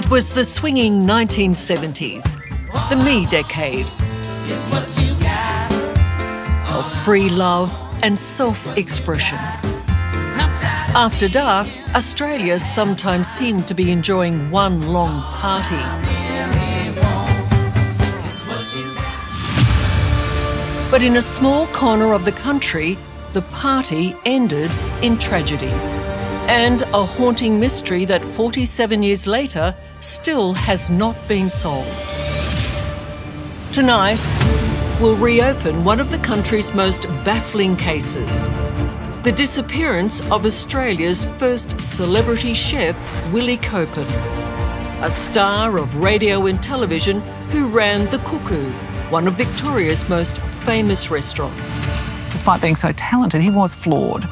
It was the swinging 1970s, the me decade of free love and self expression. After dark, Australia sometimes seemed to be enjoying one long party. But in a small corner of the country, the party ended in tragedy. And a haunting mystery that 47 years later still has not been solved. Tonight, we'll reopen one of the country's most baffling cases the disappearance of Australia's first celebrity chef, Willie Koeppen, a star of radio and television who ran The Cuckoo, one of Victoria's most famous restaurants. Despite being so talented, he was flawed.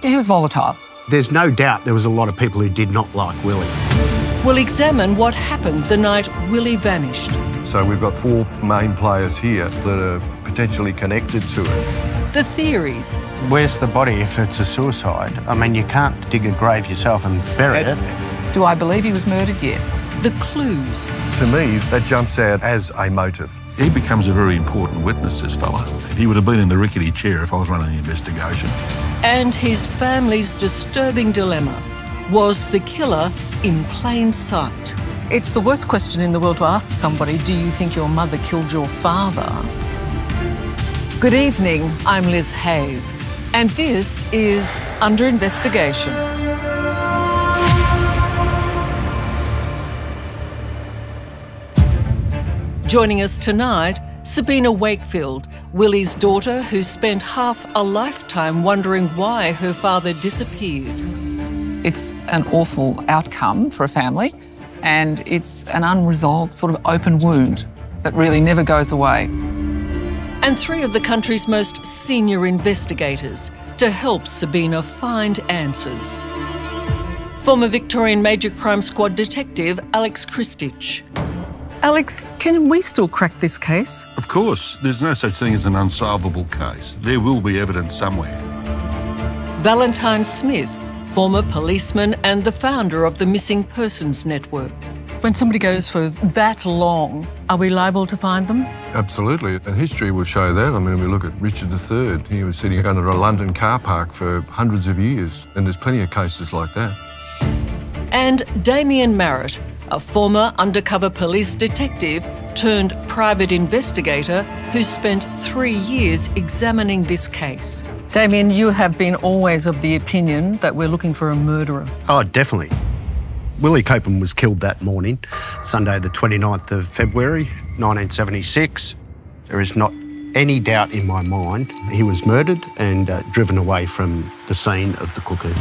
He was volatile. There's no doubt there was a lot of people who did not like Willi. We'll examine what happened the night Willi vanished. So we've got four main players here that are potentially connected to it. The theories. Where's the body if it's a suicide? I mean, you can't dig a grave yourself and bury it. Do I believe he was murdered? Yes. The clues. To me, that jumps out as a motive. He becomes a very important witness, this fella. He would have been in the rickety chair if I was running the investigation. And his family's disturbing dilemma. Was the killer in plain sight? It's the worst question in the world to ask somebody do you think your mother killed your father? Good evening, I'm Liz Hayes, and this is Under Investigation. Joining us tonight, Sabina Wakefield, Willie's daughter, who spent half a lifetime wondering why her father disappeared. It's an awful outcome for a family, and it's an unresolved sort of open wound that really never goes away. And three of the country's most senior investigators to help Sabina find answers. Former Victorian Major Crime Squad detective Alex Christich. Alex, can we still crack this case? Of course, there's no such thing as an unsolvable case. There will be evidence somewhere. Valentine Smith, former policeman and the founder of the Missing Persons Network. When somebody goes for that long, are we liable to find them? Absolutely, and history will show that. I mean, we look at Richard III, he was sitting under a London car park for hundreds of years, and there's plenty of cases like that. And Damien Marrett, a former undercover police detective turned private investigator who spent three years examining this case. Damien, you have been always of the opinion that we're looking for a murderer. Oh, definitely. Willi Koeppen was killed that morning, Sunday, the 29th of February, 1976. There is not any doubt in my mind he was murdered and uh, driven away from the scene of the cuckoo.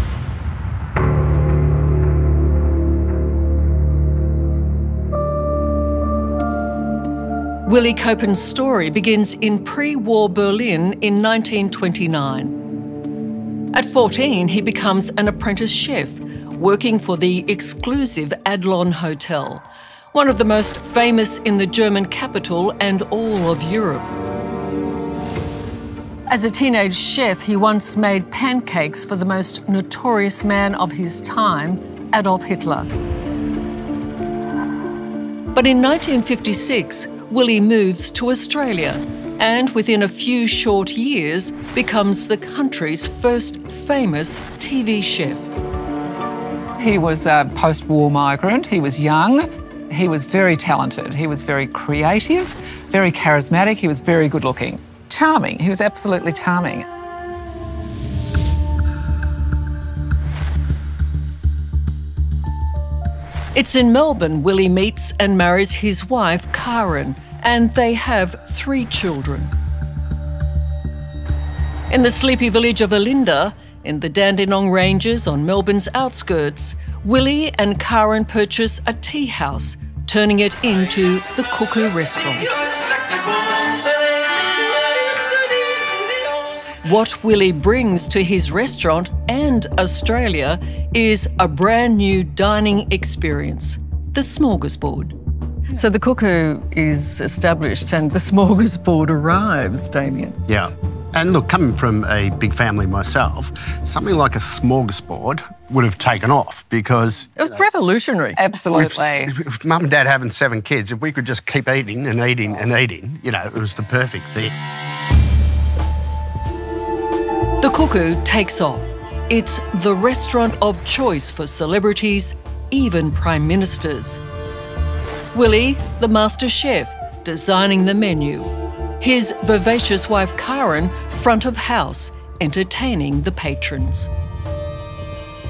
Willi Koeppen's story begins in pre war Berlin in 1929. At 14, he becomes an apprentice chef, working for the exclusive Adlon Hotel, one of the most famous in the German capital and all of Europe. As a teenage chef, he once made pancakes for the most notorious man of his time, Adolf Hitler. But in 1956, Willi moves to Australia and within a few short years becomes the country's first famous TV chef. He was a post war migrant, he was young, he was very talented, he was very creative, very charismatic, he was very good looking. Charming, he was absolutely charming. It's in Melbourne Willie meets and marries his wife, Karen, and they have three children. In the sleepy village of Olinda, in the Dandenong Ranges on Melbourne's outskirts, Willie and Karen purchase a tea house, turning it into the Cuckoo Restaurant. What Willie brings to his restaurant and Australia is a brand new dining experience the smorgasbord. So the cuckoo is established and the smorgasbord arrives, Damien. Yeah. And look, coming from a big family myself, something like a smorgasbord would have taken off because it was revolutionary. Absolutely. With, with mum and dad having seven kids, if we could just keep eating and eating and eating, you know, it was the perfect thing. The Cuckoo takes off. It's the restaurant of choice for celebrities, even prime ministers. Willie, the master chef, designing the menu. His vivacious wife Karen, front of house, entertaining the patrons.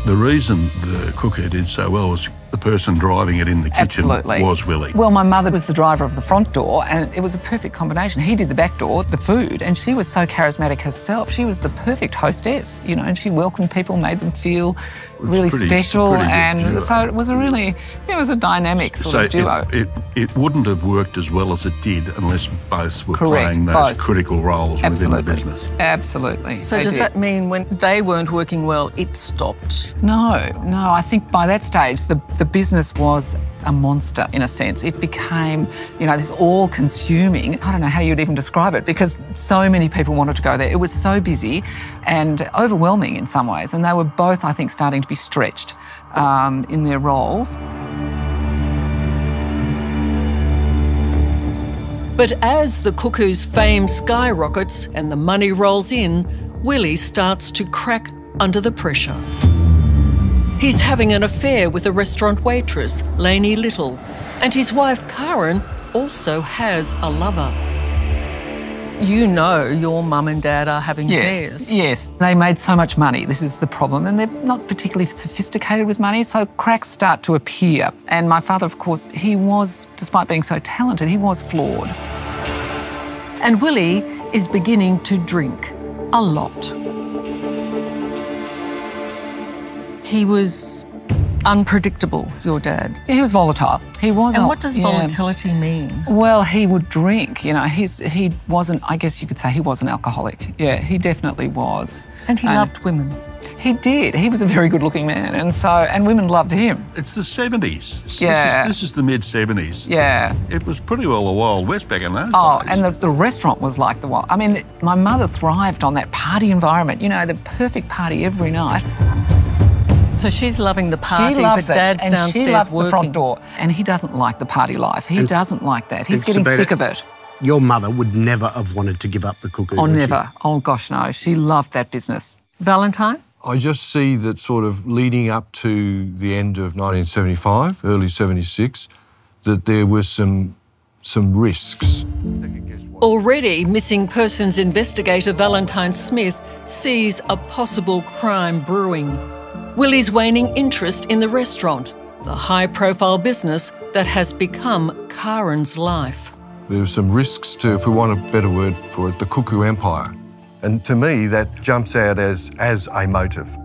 The reason the Cuckoo did so well was the person driving it in the kitchen Absolutely. was Willie. Well, my mother was the driver of the front door, and it was a perfect combination. He did the back door, the food, and she was so charismatic herself. She was the perfect hostess, you know, and she welcomed people, made them feel really pretty- special, pretty and duo. so it was a really, it was a dynamic sort so of duo. It, it, it wouldn't have worked as well as it did unless both were Correct, playing those both. critical roles Absolutely. within the business. Absolutely. So They does did. that mean when they weren't working well, it stopped? No, no. I think by that stage, the, the business was a monster in a sense. It became, you know, this all consuming, I don't know how you'd even describe it, because so many people wanted to go there. It was so busy and overwhelming in some ways. And they were both, I think, starting to be stretched um, in their roles. But as the Cuckoo's fame skyrockets and the money rolls in, Willie starts to crack under the pressure. He's having an affair with a restaurant waitress, Lainey Little, and his wife Karen also has a lover. You know your mum and dad are having Yes, affairs. yes. They made so much money. This is the problem. And they're not particularly sophisticated with money, so cracks start to appear. And my father, of course, he was, despite being so talented, he was flawed. And Willie is beginning to drink a lot. He was unpredictable, your dad. He was volatile. He was. And what does yeah. volatility mean? Well, he would drink. You know, he's he wasn't. I guess you could say he was an alcoholic. Yeah, he definitely was. And he loved women. He did. He was a very good-looking man, and so and women loved him. It's the 70s. This Yeah. is, this is the mid 70s. Yeah. It was pretty well the Wild West back in those Oh, days. and the, the restaurant was like the Wild. I mean, my mother thrived on that party environment. You know, the perfect party every night. So she's loving the party, she loves but it, dad's and downstairs she loves working. the front door, and he doesn't like the party life. He doesn't like that. He's getting Sabina, sick of it. Your mother would never have wanted to give up the cuckoo. Oh, would she? never. Oh, gosh, no. She loved that business. Valentine? I just see that sort of leading up to the end of 1975, early 76, that there were some some risks. Already, missing persons investigator Valentine Smith sees a possible crime brewing. Willie's waning interest in the restaurant, the high profile business that has become Karen's life. There were some risks to, if we want a better word for it, the cuckoo empire. And to me, that jumps out as, as a motive.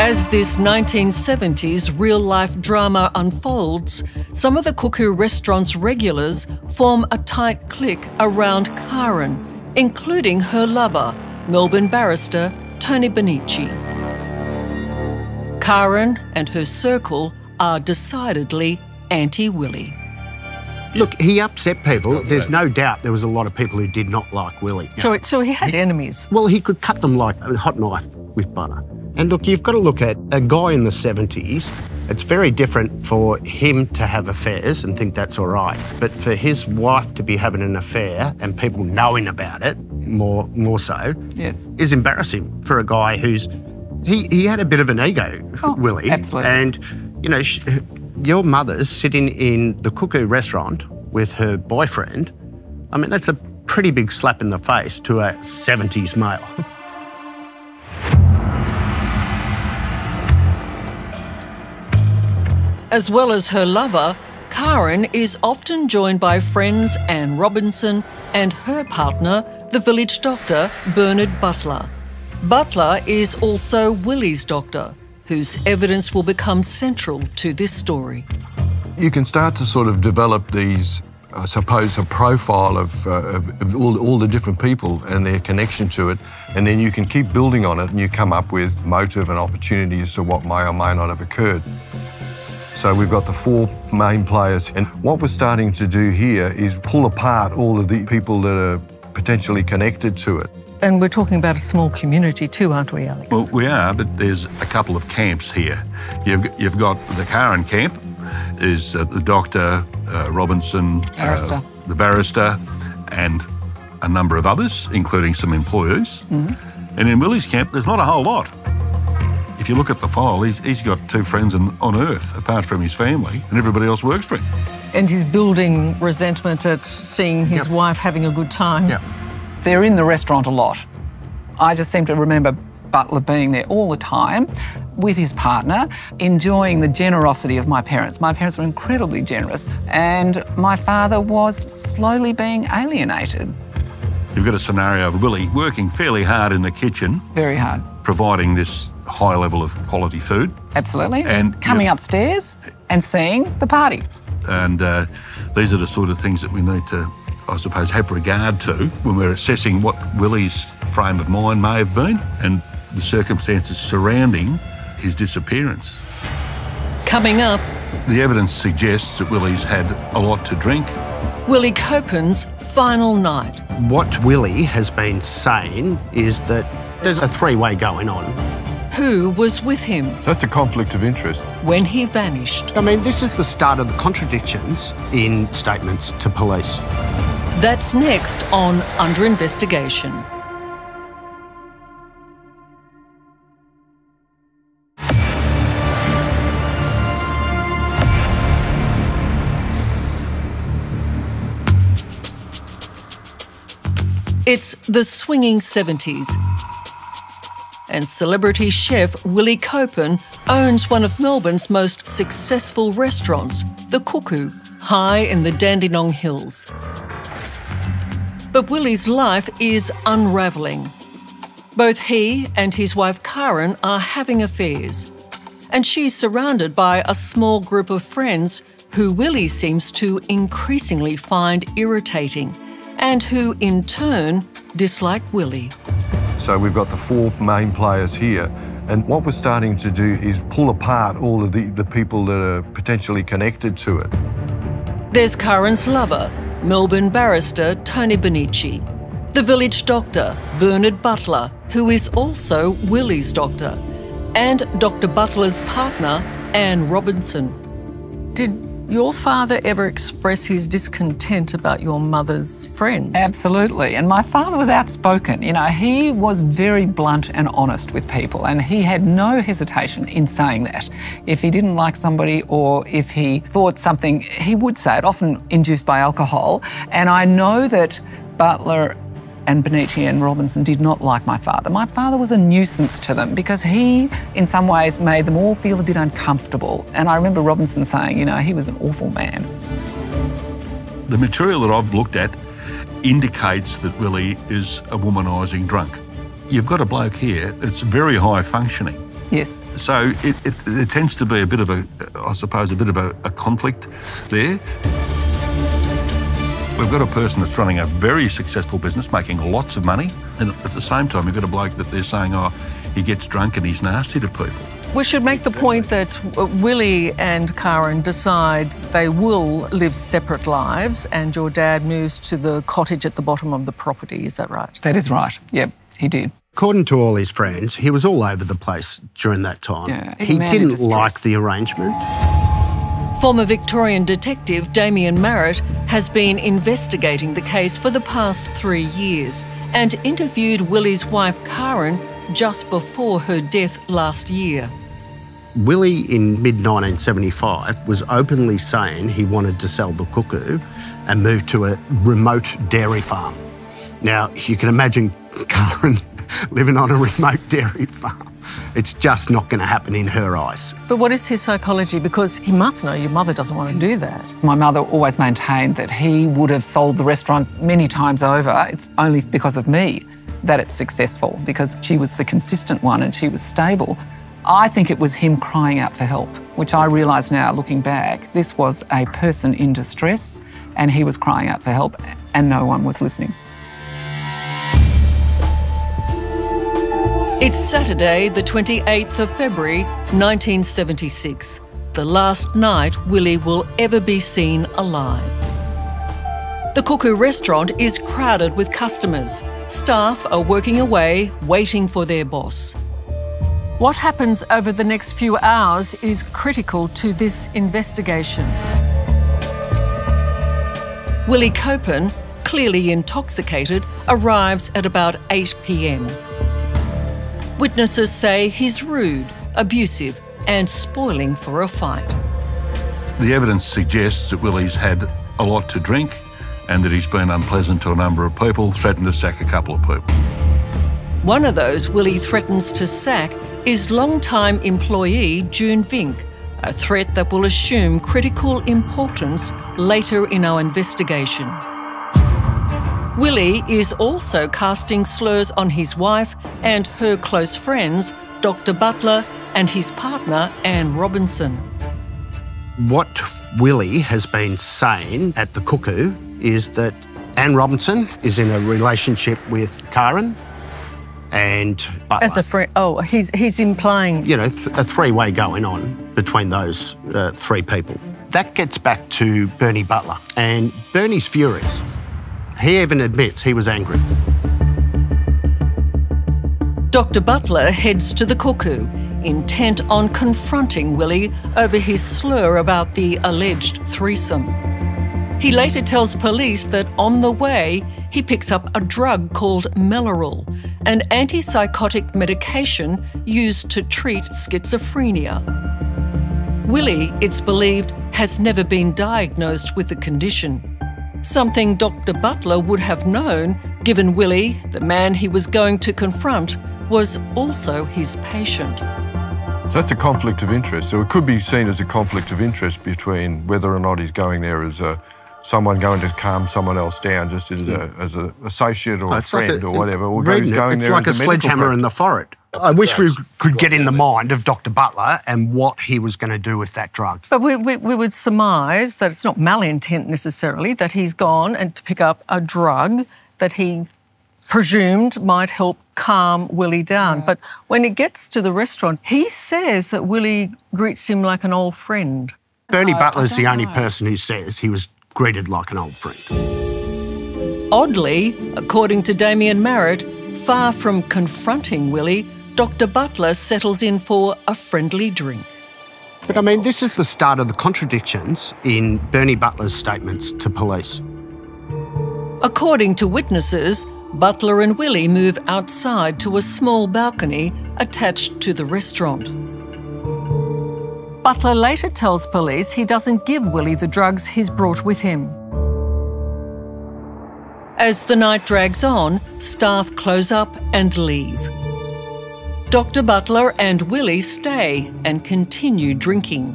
As this 1970s real life drama unfolds, some of the Cuckoo restaurant's regulars form a tight clique around Karen, including her lover, Melbourne barrister Tony Benici. Karen and her circle are decidedly anti Willie. Look, he upset people. There's no doubt there was a lot of people who did not like Willie. So, so he had enemies. Well, he could cut them like a hot knife with butter. And look, you've got to look at a guy in the 70s. It's very different for him to have affairs and think that's all right. But for his wife to be having an affair and people knowing about it, more, more so, Yes. is embarrassing for a guy who's. He, he had a bit of an ego, Oh, Willie. absolutely. And, you know, sh- your mother's sitting in the Cuckoo restaurant with her boyfriend. I mean, that's a pretty big slap in the face to a 70s male. As well as her lover, Karen is often joined by friends Anne Robinson and her partner, the village doctor Bernard Butler. Butler is also Willie's doctor, whose evidence will become central to this story. You can start to sort of develop these, I suppose, a profile of, uh, of, all, all the different people and their connection to it, and then you can keep building on it and you come up with motive and opportunity as to what may or may not have occurred. So we've got the four main players. And what we're starting to do here is pull apart all of the people that are potentially connected to it. And we're talking about a small community too, aren't we, Alex? Well, we are, but there's a couple of camps here. You've, you've got the Karen camp, is uh, the doctor, uh, Robinson, Barrister. Uh, the barrister, and a number of others, including some employees. Mm-hmm. And in Willie's camp, there's not a whole lot. If you look at the file, he's, he's got two friends on, on earth, apart from his family, and everybody else works for him. And he's building resentment at seeing his Yep. wife having a good time. Yeah. They're in the restaurant a lot. I just seem to remember Butler being there all the time with his partner, enjoying the generosity of my parents. My parents were incredibly generous, and my father was slowly being alienated. You've got a scenario of Willie working fairly hard in the kitchen, Very hard. providing this high level of quality food. Absolutely. And- coming yeah. upstairs and seeing the party. And uh, these are the sort of things that we need to, I suppose, have regard to when we're assessing what Willie's frame of mind may have been and the circumstances surrounding his disappearance. Coming up, The evidence suggests that Willie's had a lot to drink. Willie Koeppen's final night. What Willie has been saying is that there's a three way going on. Who was with him that's a conflict of interest. when he vanished? I mean, this is the start of the contradictions in statements to police. That's next on Under Investigation. It's the swinging 70s. And celebrity chef Willie Koeppen owns one of Melbourne's most successful restaurants, The Cuckoo, high in the Dandenong Hills. But Willie's life is unravelling. Both he and his wife Karen are having affairs, and she's surrounded by a small group of friends who Willie seems to increasingly find irritating, and who in turn dislike Willie. So we've got the four main players here. And what we're starting to do is pull apart all of the, the people that are potentially connected to it. There's Karen's lover, Melbourne barrister Tony Benici, the village doctor, Bernard Butler, who is also Willie's doctor, and Dr. Butler's partner, Anne Robinson. Did your father ever express his discontent about your mother's friends? Absolutely. And my father was outspoken. You know, he was very blunt and honest with people, and he had no hesitation in saying that. If he didn't like somebody or if he thought something, he would say it, often induced by alcohol. And I know that Butler and Benici and Robinson did not like my father. My father was a nuisance to them because he, in some ways, made them all feel a bit uncomfortable. And I remember Robinson saying, you know, he was an awful man. The material that I've looked at indicates that Willie is a womanising drunk. You've got a bloke here that's very high functioning. Yes. So it, it, there tends to be a bit of a, I suppose, a bit of a, a conflict there. We've got a person that's running a very successful business, making lots of money, and at the same time, we've got a bloke that they're saying, oh, he gets drunk and he's nasty to people. We should make the point that uh, Willie and Karen decide they will live separate lives, and your dad moves to the cottage at the bottom of the property. Is that right? That is right. Yep, he did. According to all his friends, he was all over the place during that time. Yeah, he a man in didn't like the arrangement. Former Victorian detective Damien Marrett has been investigating the case for the past three years and interviewed Willie's wife Karen just before her death last year. Willie, in mid 1975, was openly saying he wanted to sell the cuckoo and move to a remote dairy farm. Now, you can imagine Karen living on a remote dairy farm. It's just not going to happen in her eyes. But what is his psychology? Because he must know your mother doesn't want to do that. My mother always maintained that he would have sold the restaurant many times over. It's only because of me that it's successful, because she was the consistent one and she was stable. I think it was him crying out for help, which I realise now, looking back, this was a person in distress and he was crying out for help and no one was listening. It's Saturday, the 28th of February, 1976. the last night Willie will ever be seen alive. The Cuckoo restaurant is crowded with customers. Staff are working away, waiting for their boss. What happens over the next few hours is critical to this investigation. Willie Koeppen, clearly intoxicated, arrives at about 8 pm. Witnesses say he's rude, abusive, and spoiling for a fight. The evidence suggests that Willie's had a lot to drink and that he's been unpleasant to a number of people, threatened to sack a couple of people. One of those Willie threatens to sack is long-time employee June Vink, a threat that will assume critical importance later in our investigation. Willie is also casting slurs on his wife and her close friends, Dr. Butler and his partner, Anne Robinson. What Willie has been saying at the Cuckoo is that Anne Robinson is in a relationship with Karen and Butler. As a friend, oh, he's he's implying. You know, th- a three-way going on between those uh, three people. That gets back to Bernie Butler, and Bernie's furious. He even admits he was angry. Dr. Butler heads to the cuckoo, intent on confronting Willie over his slur about the alleged threesome. He later tells police that on the way, he picks up a drug called Mellaril, an antipsychotic medication used to treat schizophrenia. Willie, it's believed, has never been diagnosed with the condition. Something Dr. Butler would have known, given Willie, the man he was going to confront, was also his patient. So that's a conflict of interest. So it could be seen as a conflict of interest between whether or not he's going there as a someone going to calm someone else down just as a as an associate or a friend like a, or whatever. Or goes going it's there like a, a sledgehammer in the forehead. I wish we could get in the mind of Dr. Butler and what he was going to do with that drug. But we, we, we, would surmise that it's not malintent necessarily, that he's gone and to pick up a drug that he presumed might help calm Willie down. But when it gets to the restaurant, he says that Willie greets him like an old friend. Bernie Butler's the only person who says he was greeted like an old friend. Oddly, according to Damien Marrett, far from confronting Willie, Dr. Butler settles in for a friendly drink. But I mean, this is the start of the contradictions in Bernie Butler's statements to police. According to witnesses, Butler and Willie move outside to a small balcony attached to the restaurant. Butler later tells police he doesn't give Willie the drugs he's brought with him. As the night drags on, staff close up and leave. Dr. Butler and Willie stay and continue drinking.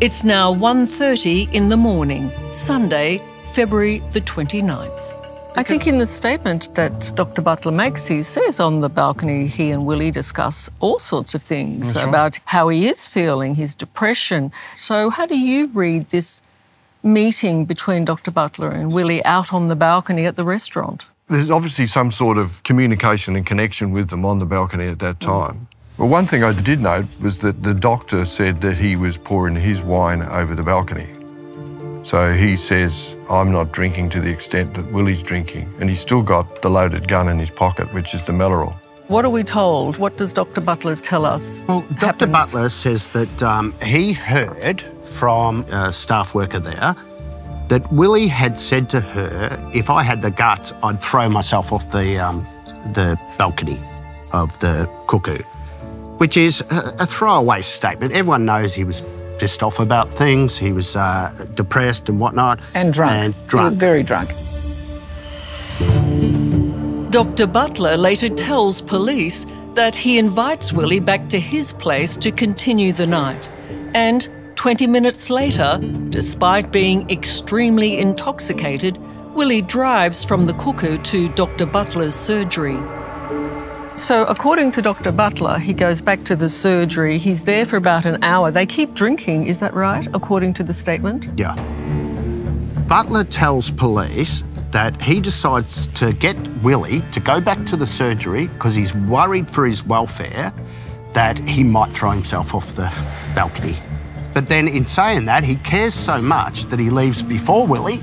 It's now 1:30 in the morning, Sunday, February the 29th. I think in the statement that Dr. Butler makes, he says on the balcony he and Willie discuss all sorts of things about how he is feeling, his depression. So, how do you read this meeting between Dr. Butler and Willie out on the balcony at the restaurant? There's obviously some sort of communication and connection with them on the balcony at that time. Mm. Well, one thing I did note was that the doctor said that he was pouring his wine over the balcony. So he says, I'm not drinking to the extent that Willie's drinking. And he's still got the loaded gun in his pocket, which is the Mellaril. What are we told? What does Dr. Butler tell us? Well, Dr. Butler says that um, he heard from a staff worker there that Willie had said to her, if I had the guts, I'd throw myself off the, um, the balcony of the cuckoo, which is a, a throwaway statement. Everyone knows he was pissed off about things. He was uh, depressed and whatnot. And drunk. And drunk. He was very drunk. Dr. Butler later tells police that he invites Willie back to his place to continue the night. And 20 minutes later, despite being extremely intoxicated, Willie drives from the cuckoo to Dr. Butler's surgery. So, according to Dr. Butler, he goes back to the surgery. He's there for about an hour. They keep drinking, is that right, according to the statement? Yeah. Butler tells police that he decides to get Willie to go back to the surgery because he's worried for his welfare that he might throw himself off the balcony. But then in saying that, he cares so much that he leaves before Willie,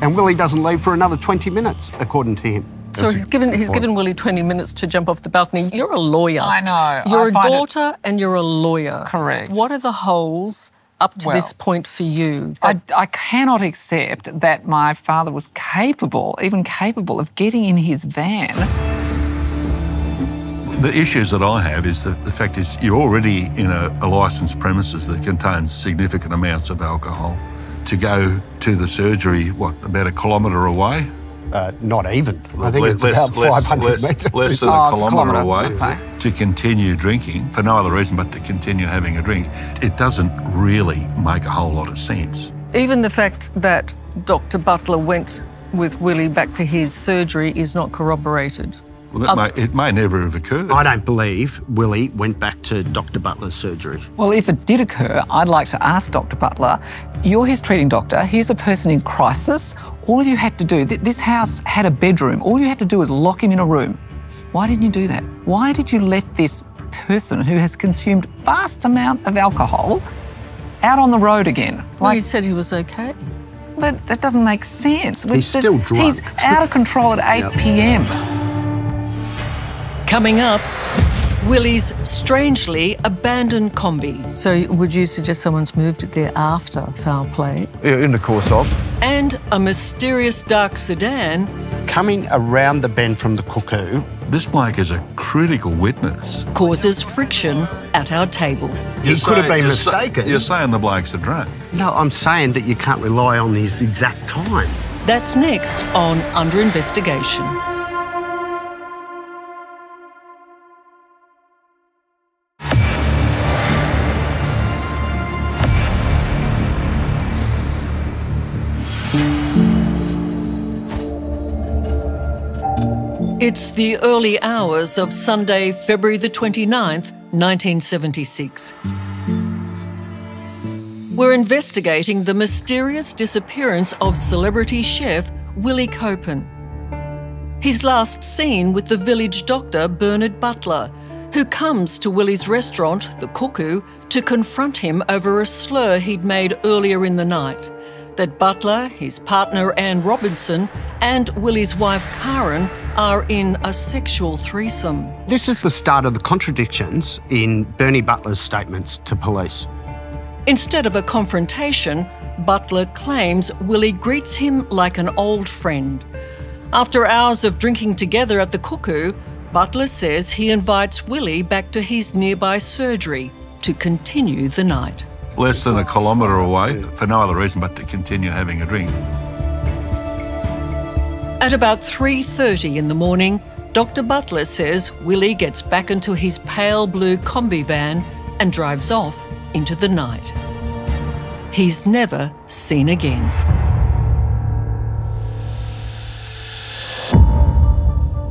and Willie doesn't leave for another 20 minutes, according to him. So he's given he's given Willie 20 minutes to jump off the balcony. You're a lawyer. I know. You're I a find it- daughter and you're a lawyer. Correct. What are the holes up to Well, this point for you? I, I cannot accept that my father was capable, even capable, of getting in his van. The issues that I have is that the fact is you're already in a, a licensed premises that contains significant amounts of alcohol. To go to the surgery, what, about a kilometre away? Uh, not even. I think Le- it's about 500 less, metres. less than Oh, a kilometre kilometre, away I'd to continue drinking for no other reason but to continue having a drink. It doesn't really make a whole lot of sense. Even the fact that Dr. Butler went with Willie back to his surgery is not corroborated. Well, that may, it may never have occurred. I don't believe Willie went back to Dr. Butler's surgery. Well, if it did occur, I'd like to ask Dr. Butler, you're his treating doctor, he's a person in crisis. All you had to do, th- this house had a bedroom, all you had to do was lock him in a room. Why didn't you do that? Why did you let this person who has consumed vast amount of alcohol out on the road again? Well, he said he was okay. But that doesn't make sense. He's still drunk. He's out of control at 8 Yep. p.m. Coming up, Willie's strangely abandoned combi So would you suggest someone's moved it there after foul play? Yeah, in the course of. and a mysterious dark sedan Coming around the bend from the cuckoo, This bloke is a critical witness. causes friction at our table. he could have been you're sa- mistaken. You're saying the bloke's a drunk. No, I'm saying that you can't rely on his exact time. That's next on Under Investigation. It's the early hours of Sunday, February the 29th, 1976. We're investigating the mysterious disappearance of celebrity chef Willie Koeppen. He's last seen with the village doctor Bernard Butler, who comes to Willie's restaurant, The Cuckoo, to confront him over a slur he'd made earlier in the night. That Butler, his partner Anne Robinson, and Willie's wife Karen are in a sexual threesome. This is the start of the contradictions in Bernie Butler's statements to police. Instead of a confrontation, Butler claims Willie greets him like an old friend. After hours of drinking together at the Cuckoo, Butler says he invites Willie back to his nearby surgery to continue the night. Less than a kilometre away for no other reason but to continue having a drink. At about 3:30 in the morning, Dr. Butler says Willie gets back into his pale blue combi van and drives off into the night. He's never seen again.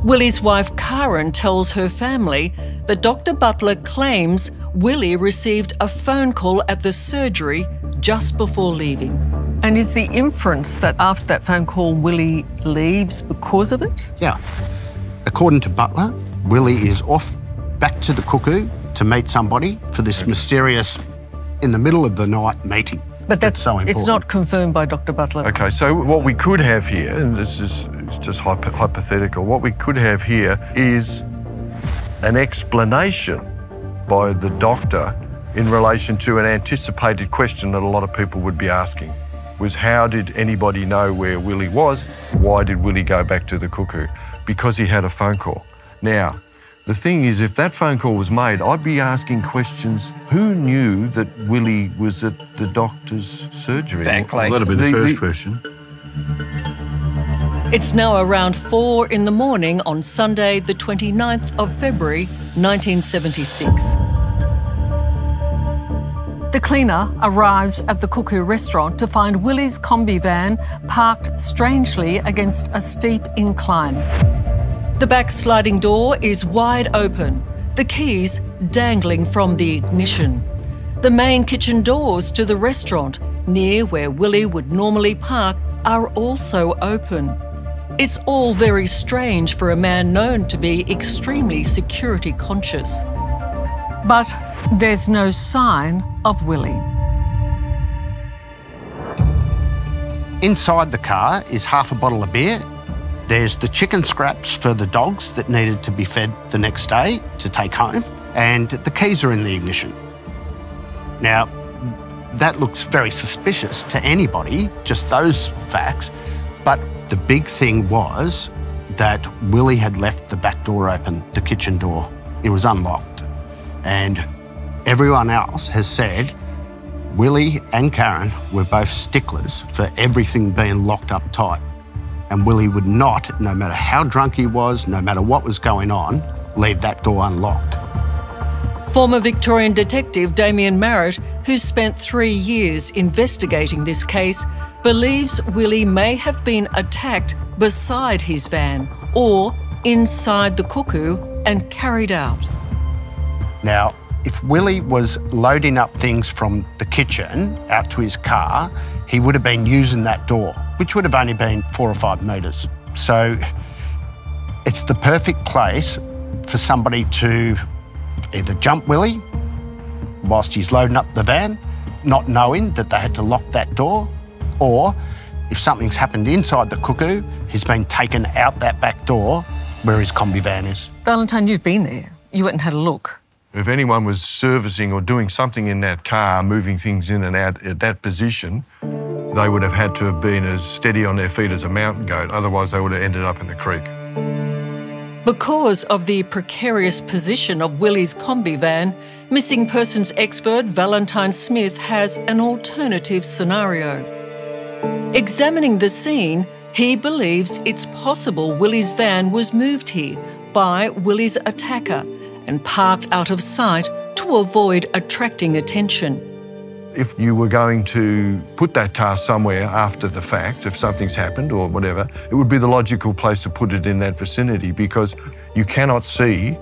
Willie's wife Karen tells her family that Dr. Butler claims Willie received a phone call at the surgery just before leaving. And is the inference that after that phone call, Willie leaves because of it? Yeah. According to Butler, Willie is off back to the cuckoo to meet somebody for this mysterious, in the middle of the night meeting. But that's, so important. it's not confirmed by Dr. Butler. Okay, so what we could have here, and this is it's just hypo- hypothetical, what we could have here is an explanation by the doctor in relation to an anticipated question that a lot of people would be asking was how did anybody know where Willie was? Why did Willie go back to the cuckoo? Because he had a phone call. Now, the thing is, if that phone call was made, I'd be asking questions. Who knew that Willie was at the doctor's surgery? Exactly. That'll be the, The- first the- question. It's now around four in the morning on Sunday, the 29th of February, 1976. The cleaner arrives at the Cuckoo restaurant to find Willie's combi van parked strangely against a steep incline. The back sliding door is wide open, the keys dangling from the ignition. The main kitchen doors to the restaurant, near where Willie would normally park, are also open. It's all very strange for a man known to be extremely security conscious. But there's no sign of Willie. Inside the car is half a bottle of beer. There's the chicken scraps for the dogs that needed to be fed the next day to take home, and the keys are in the ignition. Now, that looks very suspicious to anybody, just those facts. But the big thing was that Willie had left the back door open, the kitchen door. It was unlocked. And everyone else has said Willie and Karen were both sticklers for everything being locked up tight. And Willie would not, no matter how drunk he was, no matter what was going on, leave that door unlocked. Former Victorian detective Damien Marrett, who spent three years investigating this case, believes Willie may have been attacked beside his van or inside the cuckoo and carried out. Now, if Willie was loading up things from the kitchen out to his car, he would have been using that door, which would have only been four or five metres. So it's the perfect place for somebody to either jump Willie whilst he's loading up the van, not knowing that they had to lock that door, or if something's happened inside the cuckoo, he's been taken out that back door where his combi van is. Valentine, you've been there. You went and had a look. If anyone was servicing or doing something in that car, moving things in and out at that position, they would have had to have been as steady on their feet as a mountain goat. Otherwise, they would have ended up in the creek. Because of the precarious position of Willie's combi van, missing persons expert Valentine Smith has an alternative scenario. Examining the scene, he believes it's possible Willie's van was moved here by Willie's attacker and parked out of sight to avoid attracting attention. If you were going to put that car somewhere after the fact, if something's happened or whatever, it would be the logical place to put it in that vicinity because you cannot see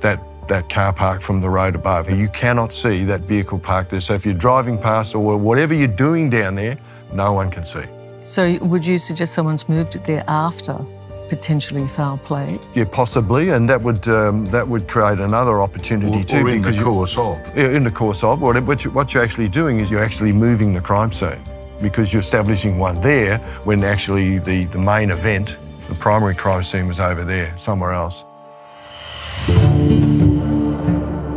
that that car park from the road above. You cannot see that vehicle parked there. So if you're driving past or whatever you're doing down there, no one can see. So would you suggest someone's moved it there after potentially foul play? Yeah, possibly, and that would um, that would create another opportunity Or, too. or in the because you- course of. Yeah, in the course of what, what, you, what you're actually doing is you're actually moving the crime scene because you're establishing one there when actually the, the main event, the primary crime scene was over there, somewhere else.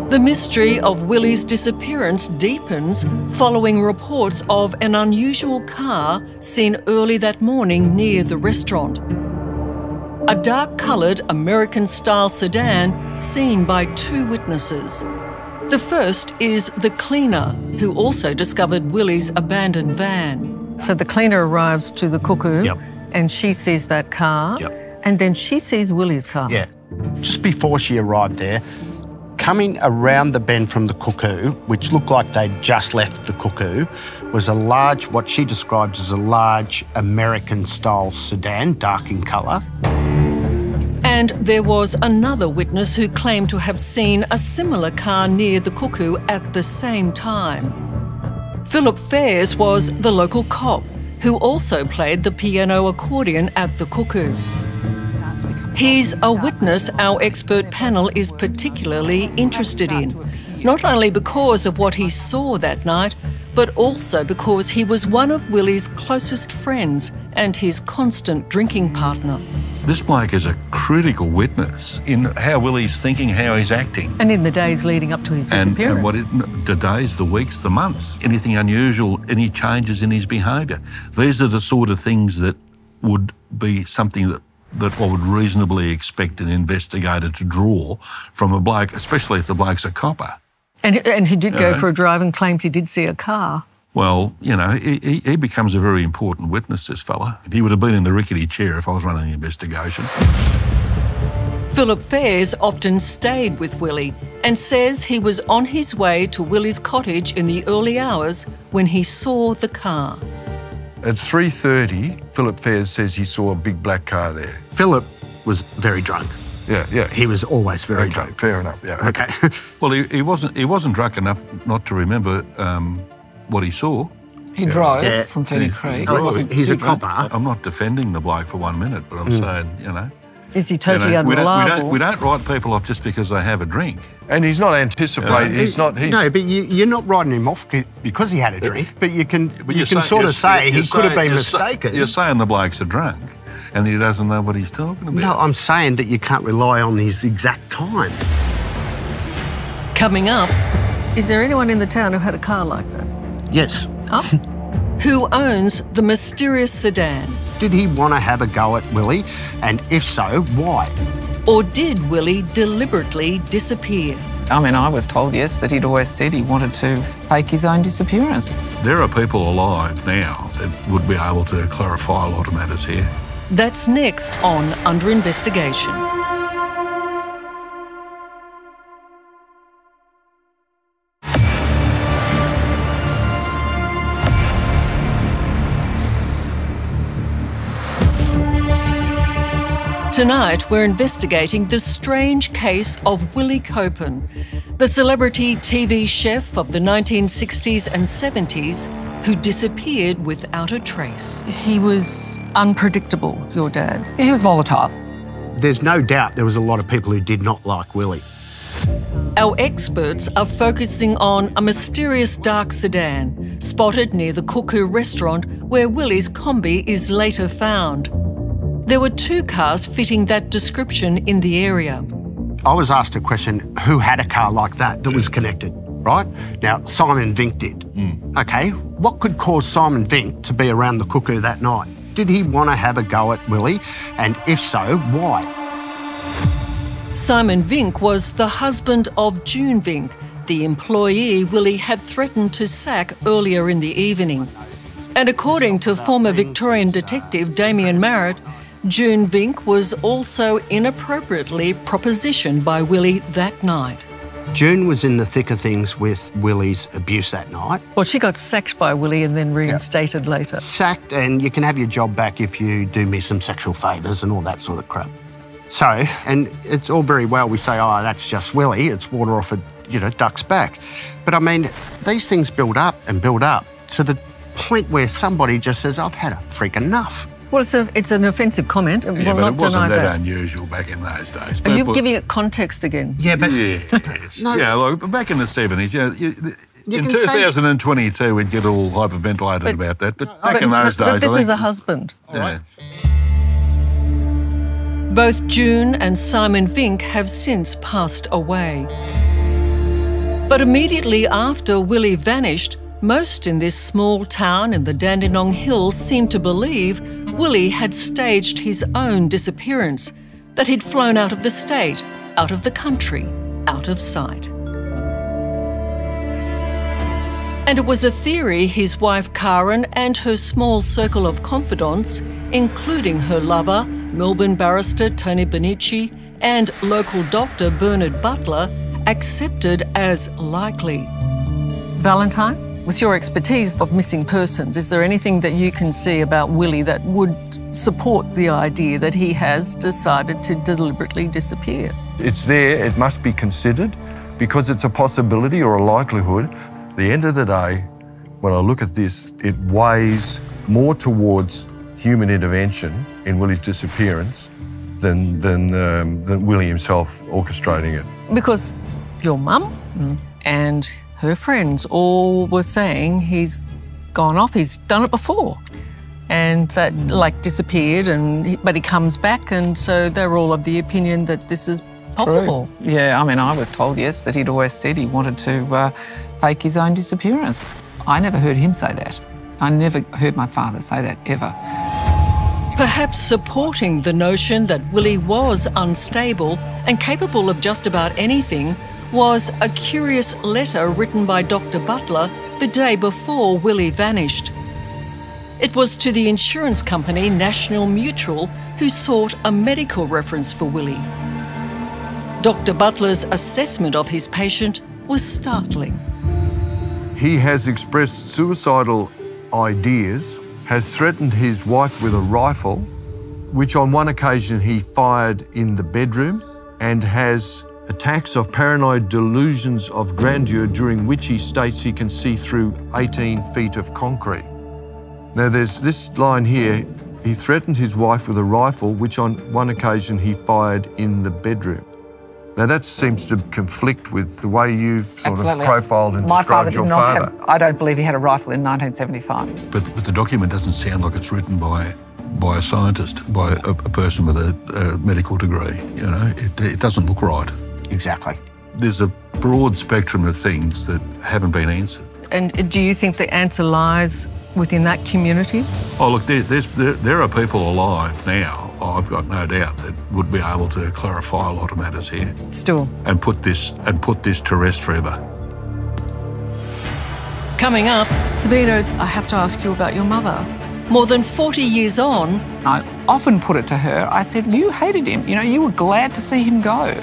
The mystery of Willie's disappearance deepens following reports of an unusual car seen early that morning near the restaurant. A dark coloured American style sedan seen by two witnesses. The first is the cleaner, who also discovered Willie's abandoned van. So the cleaner arrives to the cuckoo Yep. and she sees that car. Yep. And then she sees Willie's car. Yeah. Just before she arrived there, coming around the bend from the cuckoo, which looked like they'd just left the cuckoo, was a large, what she described as a large American style sedan, dark in colour. And there was another witness who claimed to have seen a similar car near the cuckoo at the same time. Philip Fairs was the local cop who also played the piano accordion at the cuckoo. He's a witness our expert panel is particularly interested in, not only because of what he saw that night, but also because he was one of Willie's closest friends and his constant drinking partner. This bloke is a critical witness in how Willie's thinking, how he's acting. And in the days leading up to his And, disappearance. and what it, the days, the weeks, the months, anything unusual, any changes in his behaviour. These are the sort of things that would be something that, that I would reasonably expect an investigator to draw from a bloke, especially if the bloke's a copper. And, and he did go Yeah. for a drive and claims he did see a car. Well, you know, he, he, he becomes a very important witness, this fella. He would have been in the rickety chair if I was running the investigation. Philip Fairs often stayed with Willie and says he was on his way to Willie's cottage in the early hours when he saw the car. At 3.30, Philip Fairs says he saw a big black car there. Philip was very drunk. Yeah, yeah. He was always very okay, drunk. fair enough, yeah. Okay. Well, he, he wasn't he wasn't drunk enough not to remember um, what he saw. He drove Yeah. from Ferny Creek. Oh, He wasn't He's a drunk. copper. I'm not defending the bloke for one minute, but I'm hmm. saying, you know, Is he totally you know, we don't, we, don't, we don't write people off just because they have a drink. And he's not anticipating. he's not. He's, No, but you, you're not writing him off because he had a drink. But you can But you can say- sort of say he could have been you're sa- mistaken. You're saying the bloke's a drunk and he doesn't know what he's talking about. no, I'm saying that you can't rely on his exact time. Coming up, Is there anyone in the town who had a car like that? Yes. Huh? who owns the mysterious sedan? Did he want to have a go at Willi? And if so, why? Or did Willi deliberately disappear? I mean, I was told, yes, that he'd always said he wanted to fake his own disappearance. There are people alive now that would be able to clarify a lot of matters here. That's next on Under Investigation. Tonight, we're investigating the strange case of Willi Koeppen, the celebrity TV chef of the 1960s and 70s who disappeared without a trace. He was unpredictable, your dad. He was volatile. There's no doubt there was a lot of people who did not like Willi. Our experts are focusing on a mysterious dark sedan spotted near the Cuckoo restaurant where Willi's Kombi is later found. There were two cars fitting that description in the area. I was asked a question who had a car like that that was connected, right? Now, Simon Vink did. Hmm. Okay, what could cause Simon Vink to be around the Cuckoo that night? Did he want to have a go at Willi? And if so, why? Simon Vink was the husband of June Vink, the employee Willi had threatened to sack earlier in the evening. And according to former Victorian detective Damien Marrett, June Vink was also inappropriately propositioned by Willi that night. June was in the thick of things with Willi's abuse that night. Well, she got sacked by Willi and then reinstated later. Sacked, and you can have your job back if you do me some sexual favours and all that sort of crap. So, and it's all very well we say, oh, that's just Willi, it's water off a you know duck's back, but I mean these things build up and build up to the point where somebody just says, I've had a freak enough. Well, it's, a, it's an offensive comment. and Yeah, we'll but not it wasn't deny that, that. unusual back in those days. Are you People- giving it context again? Yeah, but Yeah, yes. yeah. Look, back in the seventies, yeah, you, You in can say- 2022, we'd get all hyperventilated But- about that. But back But- in those but- days, but this I think, is a husband. yeah. Both June and Simon Vink have since passed away. But immediately after Willi vanished, most in this small town in the Dandenong Hills seemed to believe Willi had staged his own disappearance, that he'd flown out of the state, out of the country, out of sight. And it was a theory his wife Karen and her small circle of confidants, including her lover, Melbourne barrister Tony Benici, and local doctor Bernard Butler, accepted as likely. Valentine, with your expertise of missing persons, is there anything that you can see about Willi that would support the idea that he has decided to deliberately disappear? It's there, it must be considered because it's a possibility or a likelihood. At the end of the day, when I look at this, it weighs more towards human intervention in Willi's disappearance than, than, um, than Willi himself orchestrating it. Because your mum and her friends all were saying he's gone off, he's done it before. And that, like, disappeared, and but he comes back, and so they're all of the opinion that this is possible. True. Yeah, I mean, I was told, yes, that he'd always said he wanted to uh, fake his own disappearance. I never heard him say that. I never heard my father say that ever. Perhaps supporting the notion that Willi was unstable and capable of just about anything was a curious letter written by Dr. Butler the day before Willi vanished. It was to the insurance company National Mutual who sought a medical reference for Willi. Dr. Butler's assessment of his patient was startling. He has expressed suicidal ideas, has threatened his wife with a rifle, which on one occasion he fired in the bedroom, and has attacks of paranoid delusions of grandeur during which he states he can see through 18 feet of concrete. Now, there's this line here He threatened his wife with a rifle, which on one occasion he fired in the bedroom. Now that seems to conflict with the way you've sort Absolutely. of profiled and My father described did your not father. have, I don't believe he had a rifle in 1975. But, but the document doesn't sound like it's written by by a scientist, by a, a person with a, a medical degree. You know, it, it doesn't look right. Exactly. There's a broad spectrum of things that haven't been answered. And do you think the answer lies within that community? Oh, look, there, there's, there, there are people alive now, I've got no doubt, that would be able to clarify a lot of matters here Still. and put this and put this to rest forever. Coming up, Sabina, I have to ask you about your mother. more than 40 years on, I often put it to her, I said, You hated him. You know, you were glad to see him go.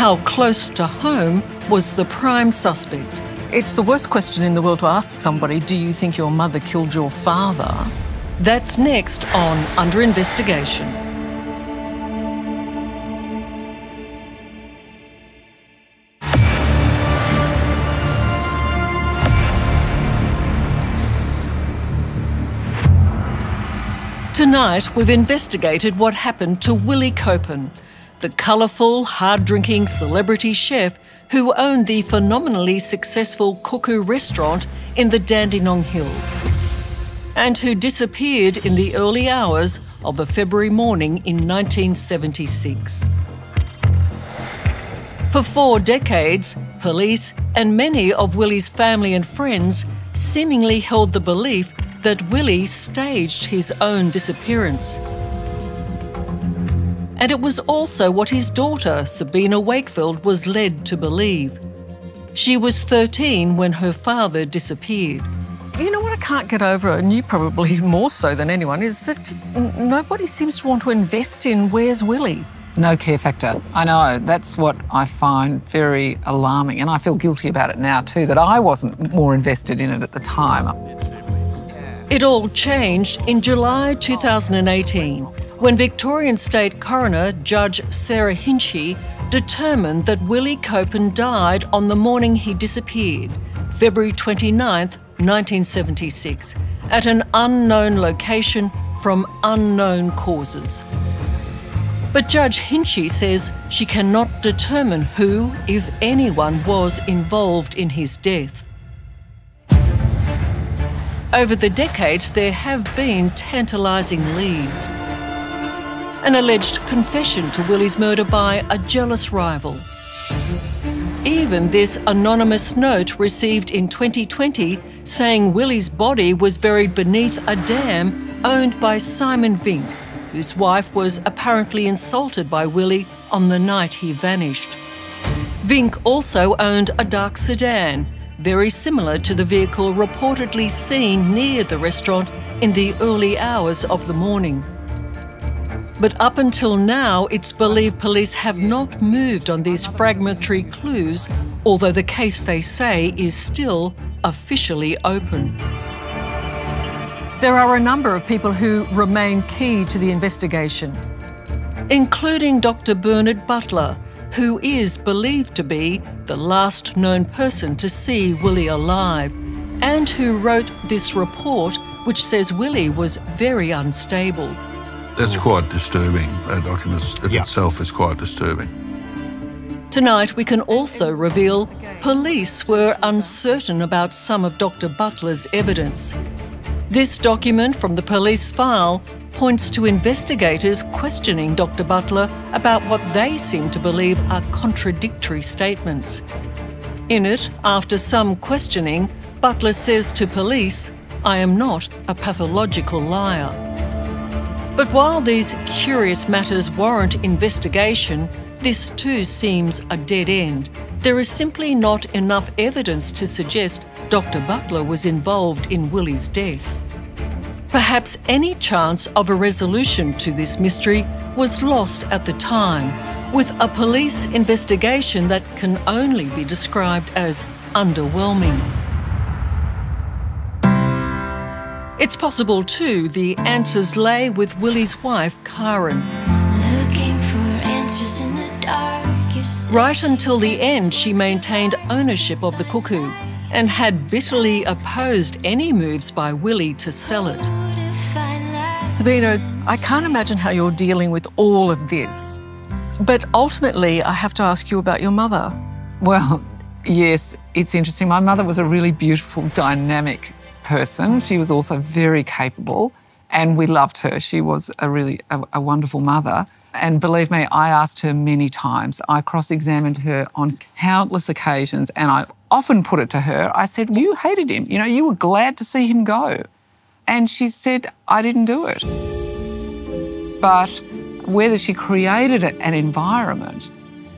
How close to home was the prime suspect? It's the worst question in the world to ask somebody do you think your mother killed your father? That's next on Under Investigation. Tonight, we've investigated what happened to Willi Koeppen, the colourful, hard drinking celebrity chef who owned the phenomenally successful Cuckoo restaurant in the Dandenong Hills and who disappeared in the early hours of a February morning in 1976. For four decades, police and many of Willi's family and friends seemingly held the belief that Willi staged his own disappearance. And it was also what his daughter, Sabina Wakefield, was led to believe. She was 13 when her father disappeared. You know what I can't get over, and you probably more so than anyone, is that just nobody seems to want to invest in where's Willi. No care factor. I know. That's what I find very alarming. And I feel guilty about it now, too, that I wasn't more invested in it at the time. It all changed in July 2018 when Victorian State Coroner Judge Sara Hinchey determined that Willi Koeppen died on the morning he disappeared, February 29, 1976, at an unknown location from unknown causes. But Judge Hinchey says she cannot determine who, if anyone, was involved in his death. Over the decades, there have been tantalising leads. An alleged confession to Willi's murder by a jealous rival. Even this anonymous note received in 2020 saying Willi's body was buried beneath a dam owned by Simon Vink, whose wife was apparently insulted by Willi on the night he vanished. Vink also owned a dark sedan, very similar to the vehicle reportedly seen near the restaurant in the early hours of the morning. But up until now, it's believed police have not moved on these fragmentary clues, although the case, they say, is still officially open. There are a number of people who remain key to the investigation. including Dr. Bernard Butler, who is believed to be the last known person to see Willi alive, and who wrote this report which says Willi was very unstable. That's mm. quite disturbing. That document of Yeah. itself is quite disturbing. Tonight, we can also reveal police were uncertain about some of Dr. Butler's evidence. This document from the police file points to investigators questioning Dr. Butler about what they seem to believe are contradictory statements. In it, after some questioning, Butler says to police, I am not a pathological liar. But while these curious matters warrant investigation, this too seems a dead end. There is simply not enough evidence to suggest Dr. Butler was involved in Willi's death. Perhaps any chance of a resolution to this mystery was lost at the time, with a police investigation that can only be described as underwhelming. It's possible, too, the answers lay with Willi's wife, Karen. Looking for answers in the dark. Right until the end, she maintained ownership of the Cuckoo and had bitterly opposed any moves by Willi to sell it. to Sabina, I can't imagine how you're dealing with all of this. But ultimately, I have to ask you about your mother. Well, yes, it's interesting. My mother was a really beautiful, dynamic person. She was also very capable, and we loved her. She was a really a, a wonderful mother. And believe me, I asked her many times. I cross-examined her on countless occasions, and I often put it to her. I said, "You hated him. You know, you were glad to see him go." And she said, "I didn't do it." But whether she created an environment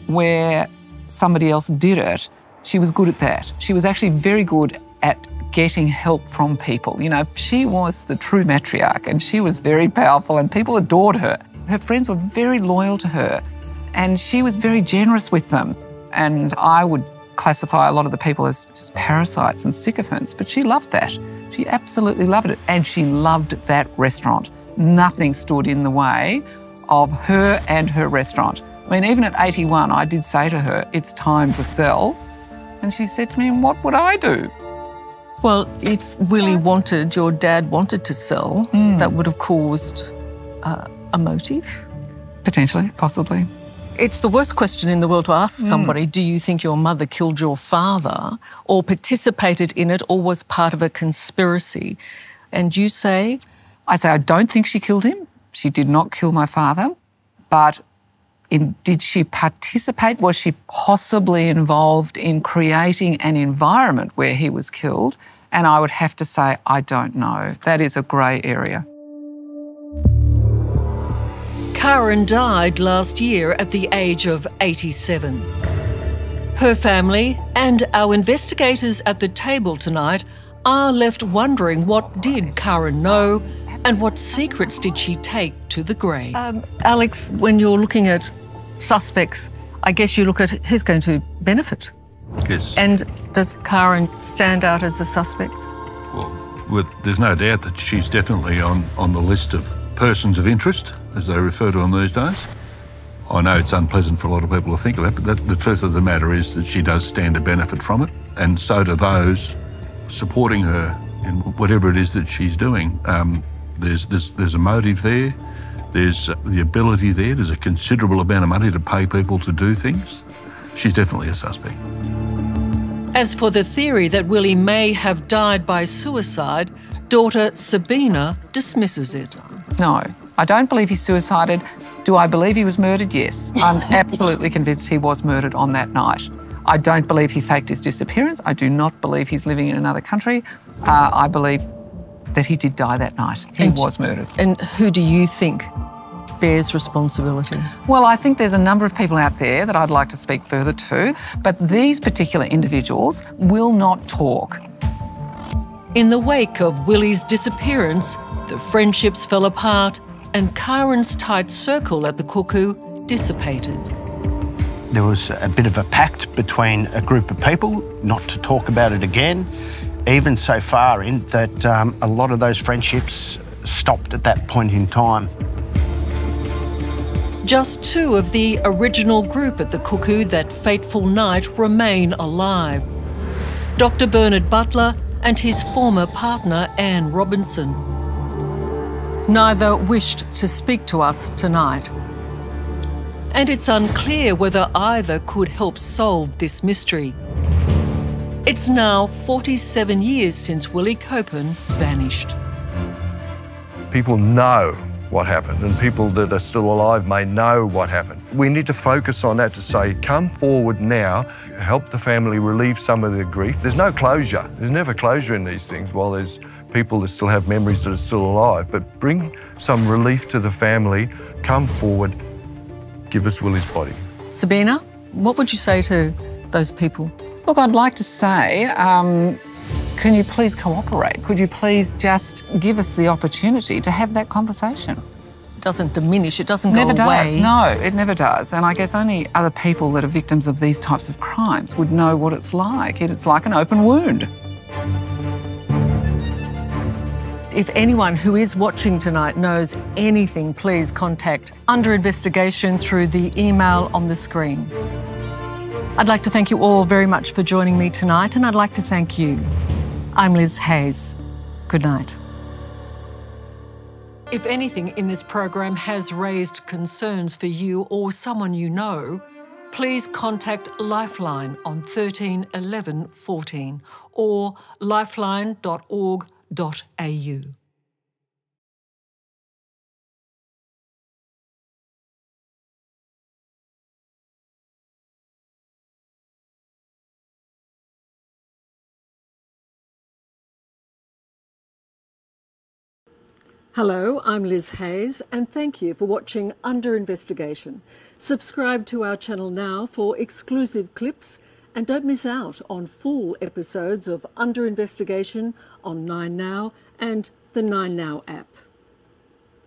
where somebody else did it, she was good at that. She was actually very good at getting help from people. You know, she was the true matriarch and she was very powerful and people adored her. Her friends were very loyal to her and she was very generous with them. And I would classify a lot of the people as just parasites and sycophants, but she loved that. She absolutely loved it. And she loved that restaurant. Nothing stood in the way of her and her restaurant. I mean, even at 81, I did say to her, it's time to sell. And she said to me, what would I do? Well, if Willi wanted, your dad wanted to sell, mm. that would have caused uh, a motive? Potentially, possibly. It's the worst question in the world to ask mm. somebody do you think your mother killed your father, or participated in it, or was part of a conspiracy? And you say? I say, I don't think she killed him. She did not kill my father, but in, did she participate? Was she possibly involved in creating an environment where he was killed? And I would have to say, I don't know. That is a grey area. Karen died last year at the age of 87. Her family and our investigators at the table tonight are left wondering what did Karen know and what secrets did she take to the grave? Um, Alex, when you're looking at suspects, I guess you look at who's going to benefit. Yes. And does Karen stand out as a suspect? Well, with, there's no doubt that she's definitely on, on the list of persons of interest, as they refer to them these days. I know it's unpleasant for a lot of people to think of that, but that, the truth of the matter is that she does stand to benefit from it, and so do those supporting her in whatever it is that she's doing. Um, there's, there's, there's a motive there. There's the ability there. There's a considerable amount of money to pay people to do things. She's definitely a suspect. As for the theory that Willi may have died by suicide, daughter Sabina dismisses it. No, I don't believe he suicided. Do I believe he was murdered? Yes. I'm absolutely convinced he was murdered on that night. I don't believe he faked his disappearance. I do not believe he's living in another country. Uh, I believe that he did die that night. He and, was murdered. And who do you think bears responsibility? Well, I think there's a number of people out there that I'd like to speak further to, but these particular individuals will not talk. In the wake of Willi's disappearance, the friendships fell apart and Karen's tight circle at the Cuckoo dissipated. There was a bit of a pact between a group of people not to talk about it again even so far in that um, a lot of those friendships stopped at that point in time. Just two of the original group at the Cuckoo that fateful night remain alive Dr. Bernard Butler and his former partner, Anne Robinson. Neither wished to speak to us tonight. And it's unclear whether either could help solve this mystery. It's now 47 years since Willi Koeppen vanished. People know what happened, and people that are still alive may know what happened. We need to focus on that to say, come forward now, help the family relieve some of their grief. There's no closure. There's never closure in these things while there's people that still have memories that are still alive. But bring some relief to the family, come forward, give us Willi's body. Sabina, what would you say to those people? Look, I'd like to say, um, can you please cooperate? Could you please just give us the opportunity to have that conversation? It doesn't diminish, it doesn't never go away. Does. No, it never does. And I guess only other people that are victims of these types of crimes would know what it's like. It's like an open wound. If anyone who is watching tonight knows anything, please contact Under Investigation through the email on the screen. I'd like to thank you all very much for joining me tonight, and I'd like to thank you. I'm Liz Hayes. Good night. If anything in this program has raised concerns for you or someone you know, please contact Lifeline on 13 11 14 or lifeline.org.au. Hello, I'm Liz Hayes, and thank you for watching Under Investigation. Subscribe to our channel now for exclusive clips, and don't miss out on full episodes of Under Investigation on 9Now and the 9Now app.